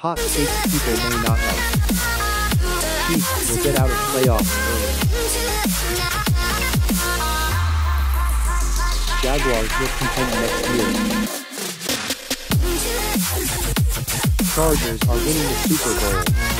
Hot takes people may not like. Chiefs will get out of playoffs early. Jaguars will contend next year. Chargers are winning the Super Bowl.